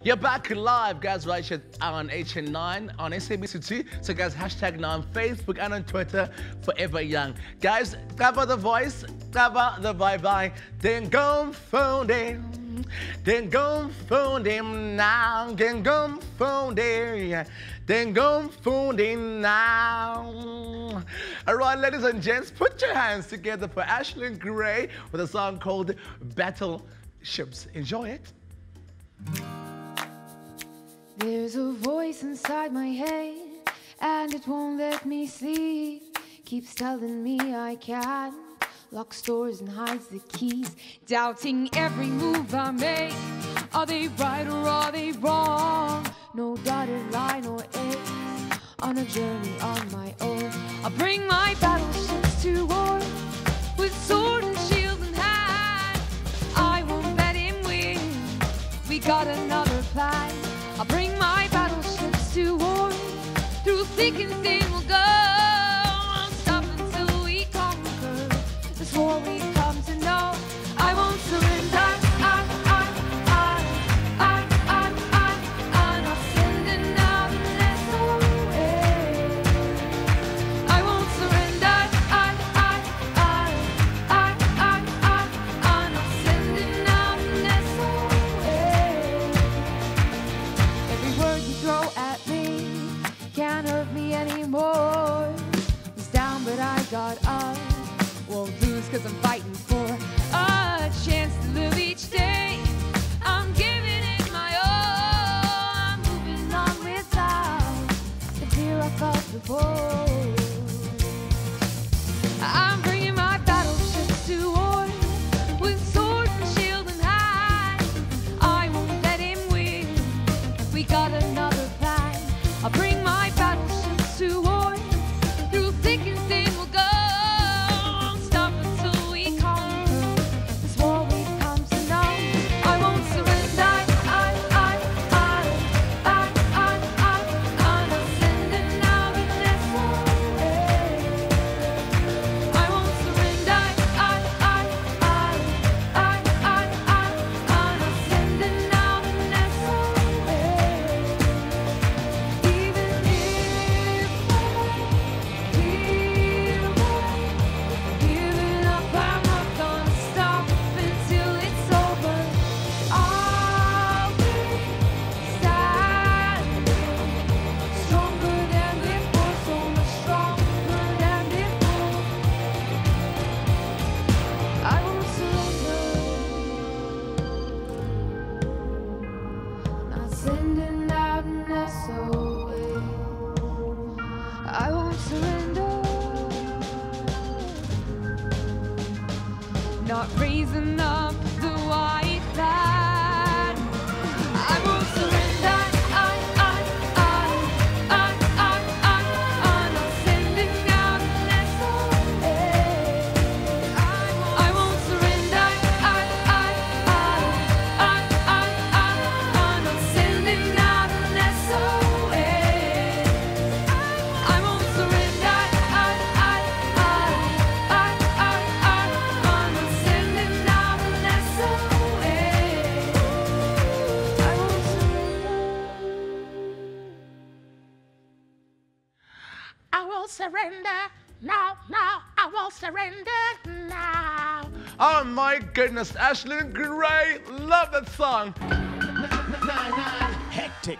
You're back live, guys, right here on HN9 on SABC2. So, guys, hashtag now on Facebook and on Twitter, Forever Young. Guys, cover the voice, cover the bye bye. Then go phone him. Then go phone him now. Then go phone him. Then go phone him now. All right, ladies and gents, put your hands together for Ashlinn Gray with a song called Battleships. Enjoy it. There's a voice inside my head, and it won't let me sleep. Keeps telling me I can't. lock stores and hides the keys. Doubting every move I make. Are they right or are they wrong? No dotted line or X on a journey on my own. I'll bring my battleships We got another plan. I'll bring my but I. Won't lose cause I'm fighting for a chance to live each day. I'm giving it my all. I'm moving on without the fear I felt before. I'm bringing my battleships to war with sword and shield in hand. I won't let him win. We got another plan. I'll bring Not surrender, not raising up the white will surrender now, now, I will surrender now. Oh my goodness, Ashlinn Gray, love that song. Hectic.